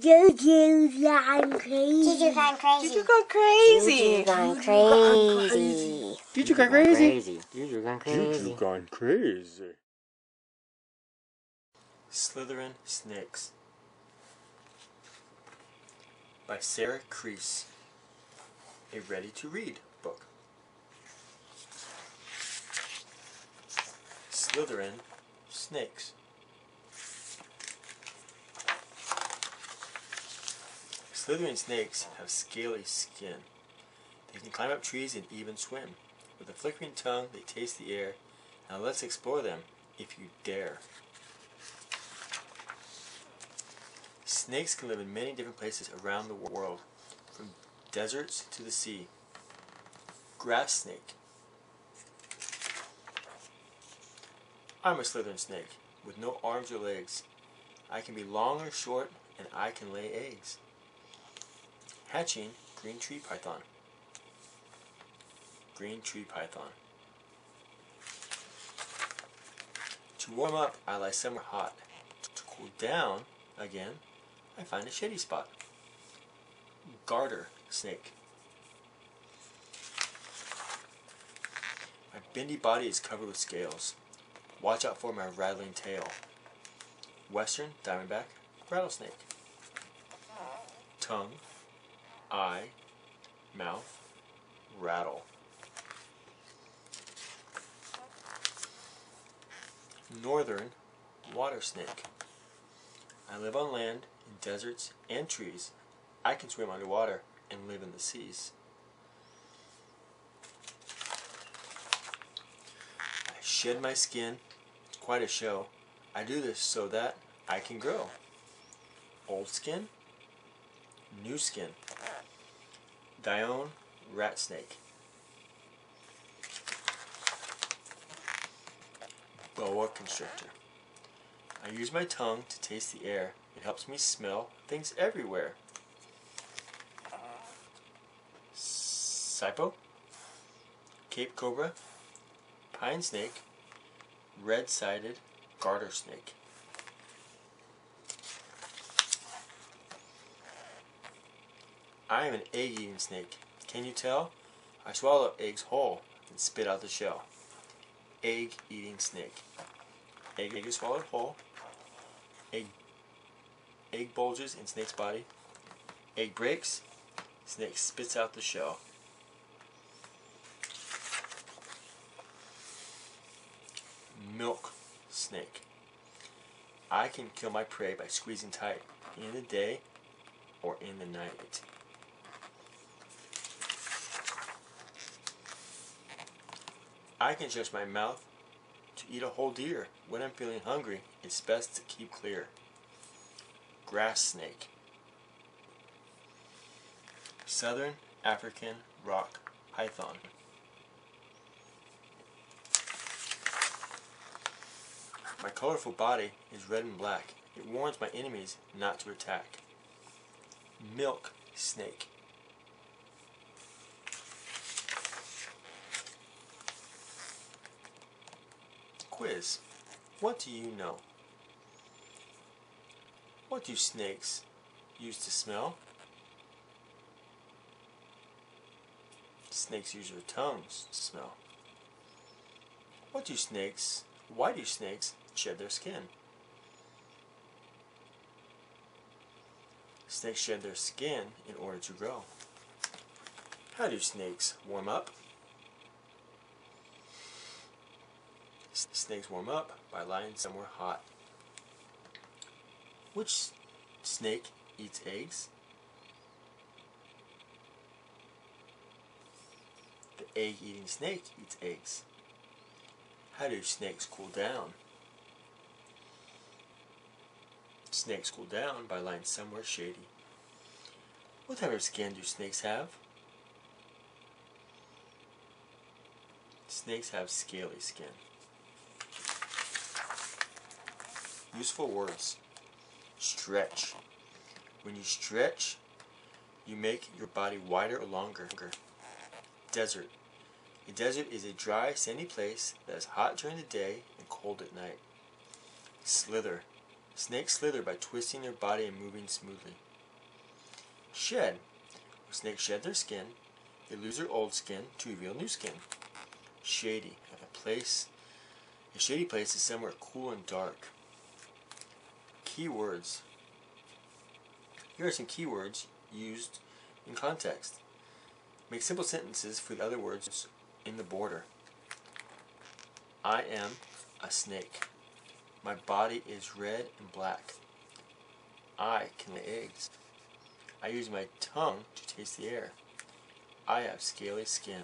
Juju's gone crazy. Juju gone crazy. Juju gone crazy. Juju gone crazy. Juju gone crazy. Juju gone Juju gone crazy. Slithering Snakes by Sarah Creese. A ready to read book. Slithering Snakes. Slithering snakes have scaly skin. They can climb up trees and even swim. With a flickering tongue, they taste the air. Now let's explore them, if you dare. Snakes can live in many different places around the world, from deserts to the sea. Grass snake. I'm a slithering snake, with no arms or legs. I can be long or short, and I can lay eggs. Hatching green tree python. Green tree python. To warm up, I lie somewhere hot. To cool down, again, I find a shady spot. Garter snake. My bendy body is covered with scales. Watch out for my rattling tail. Western diamondback rattlesnake. Tongue, eye, mouth, rattle. Northern water snake. I live on land, in deserts, and trees. I can swim underwater and live in the seas. I shed my skin. It's quite a show. I do this so that I can grow. Old skin, new skin. Dione rat snake. Boa constrictor. I use my tongue to taste the air. It helps me smell things everywhere. Sipo, Cape cobra, pine snake, red-sided garter snake. I am an egg-eating snake. Can you tell? I swallow eggs whole and spit out the shell. Egg-eating snake. Egg is swallowed whole. Egg, egg bulges in snake's body. Egg breaks. Snake spits out the shell. Milk snake. I can kill my prey by squeezing tight in the day or in the night. I can stretch my mouth to eat a whole deer. When I'm feeling hungry, it's best to keep clear. Grass snake. Southern African rock python. My colorful body is red and black. It warns my enemies not to attack. Milk snake. Quiz. What do you know? What do snakes use to smell? Snakes use their tongues to smell. What do snakes, why do snakes shed their skin? Snakes shed their skin in order to grow. How do snakes warm up? Snakes warm up by lying somewhere hot. Which snake eats eggs? The egg-eating snake eats eggs. How do snakes cool down? Snakes cool down by lying somewhere shady. What type of skin do snakes have? Snakes have scaly skin. Useful words. Stretch. When you stretch, you make your body wider or longer. Desert. A desert is a dry, sandy place that is hot during the day and cold at night. Slither. Snakes slither by twisting their body and moving smoothly. Shed. When snakes shed their skin, they lose their old skin to reveal new skin. Shady. A place. A shady place is somewhere cool and dark. Key words. Here are some keywords used in context. Make simple sentences for the other words in the border. I am a snake. My body is red and black. I can lay eggs. I use my tongue to taste the air. I have scaly skin.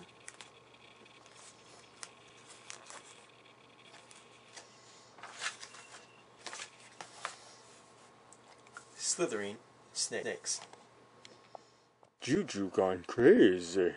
Slithering snakes. Juju gone crazy.